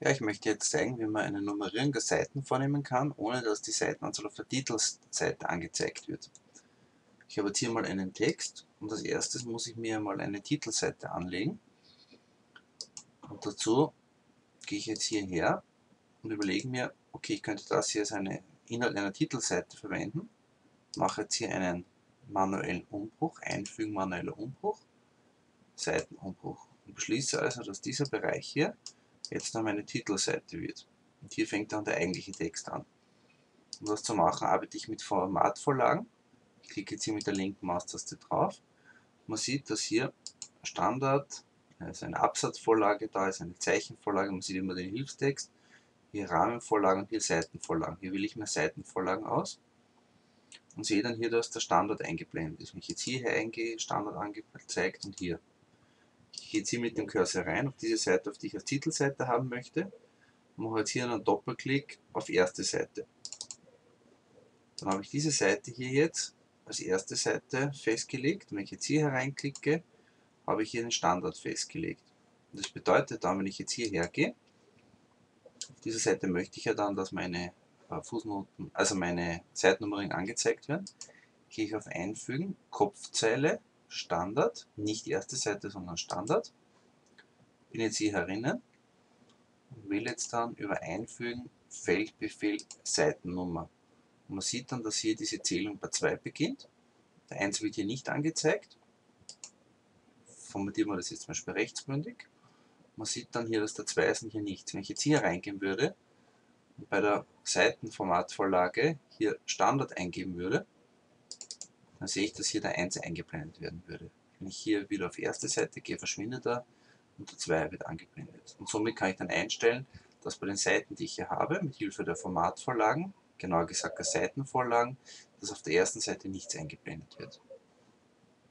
Ja, ich möchte jetzt zeigen, wie man eine Nummerierung der Seiten vornehmen kann, ohne dass die Seitenanzahl auf der Titelseite angezeigt wird. Ich habe jetzt hier mal einen Text und als erstes muss ich mir mal eine Titelseite anlegen. Und dazu gehe ich jetzt hierher und überlege mir, okay, ich könnte das hier als eine Inhalt einer Titelseite verwenden. Mache jetzt hier einen manuellen Umbruch, einfügen manueller Umbruch, Seitenumbruch und beschließe also, dass dieser Bereich hier jetzt dann meine Titelseite wird. Und hier fängt dann der eigentliche Text an. Um das zu machen, arbeite ich mit Formatvorlagen. Ich klicke jetzt hier mit der linken Maustaste drauf. Man sieht, dass hier Standard, also eine Absatzvorlage da ist, eine Zeichenvorlage, man sieht immer den Hilfstext, hier Rahmenvorlagen und hier Seitenvorlagen. Hier wähle ich mir Seitenvorlagen aus und sehe dann hier, dass der Standard eingeblendet ist. Wenn ich jetzt hierher eingehe, Standard angezeigt und hier. Gehe jetzt hier mit dem Cursor rein auf diese Seite, auf die ich als Titelseite haben möchte. Und mache jetzt hier einen Doppelklick auf erste Seite. Dann habe ich diese Seite hier jetzt als erste Seite festgelegt. Wenn ich jetzt hier hereinklicke, habe ich hier den Standard festgelegt. Und das bedeutet dann, wenn ich jetzt hierher gehe, auf dieser Seite möchte ich ja dann, dass meine äh, Fußnoten, also meine Seitennummerierung angezeigt werden, gehe ich auf Einfügen, Kopfzeile, Standard, nicht erste Seite, sondern Standard. Bin jetzt hier herinnen und wähle jetzt dann über Einfügen Feldbefehl Seitennummer. Und man sieht dann, dass hier diese Zählung bei 2 beginnt. Der 1 wird hier nicht angezeigt. Formatieren wir das jetzt zum Beispiel rechtsbündig. Man sieht dann hier, dass der 2 ist und hier nichts. Wenn ich jetzt hier reingehen würde und bei der Seitenformatvorlage hier Standard eingeben würde, dann sehe ich, dass hier der 1 eingeblendet werden würde. Wenn ich hier wieder auf erste Seite gehe, verschwindet er und der 2 wird angeblendet. Und somit kann ich dann einstellen, dass bei den Seiten, die ich hier habe, mit Hilfe der Formatvorlagen, genauer gesagt der Seitenvorlagen, dass auf der ersten Seite nichts eingeblendet wird.